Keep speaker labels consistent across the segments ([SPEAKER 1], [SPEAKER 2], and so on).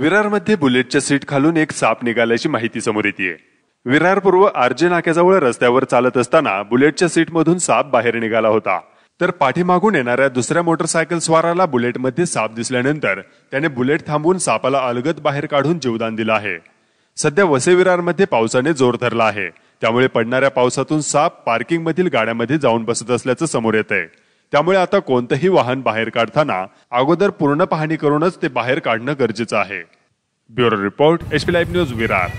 [SPEAKER 1] विरारमध्ये बुलेटच्या seat खालून एक साप निघाल्याची माहिती समोर येते विरार पूर्व आरजे नाक्याजवळ रस्त्यावर चालत असताना बुलेटच्या सीटमधून साप बाहेर निघाला होता. तर पाठीमागून येणाऱ्या दुसऱ्या मोटरसायकल स्वाराला बुलेटमध्ये साप दिसल्यानंतर त्याने बुलेट थांबवून सापाला अलगद बाहेर काढून जीवदान दिलं आहे. सध्या वसे विरारमध्ये पावसाने जोर धरला आहे. त्यामुळे पडणाऱ्या पावसातून साप पार्किंगमधील गाड्यामध्ये जाऊन बसत असल्याचं समोर येत आहे त्यामुळे आता कोणतंही वाहन बाहेर काढताना अगोदर पूर्ण पाहणी करूनच ते बाहेर काढणं गरजेचं आहे. Bureau report HP live news Virar.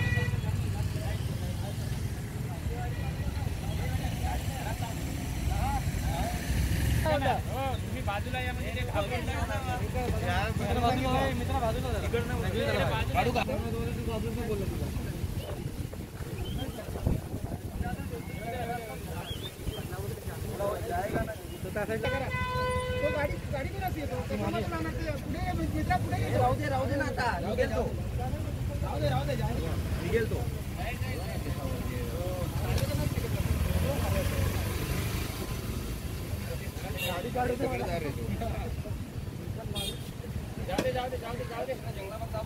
[SPEAKER 2] राहू दे राहू दे ना आता. निघेल तो राहू दे. राहू दे निघेल तो.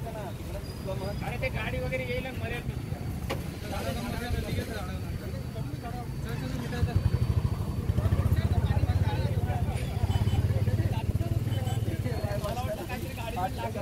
[SPEAKER 3] अरे ते गाडी वगैरे येईल मरेल आठ लाख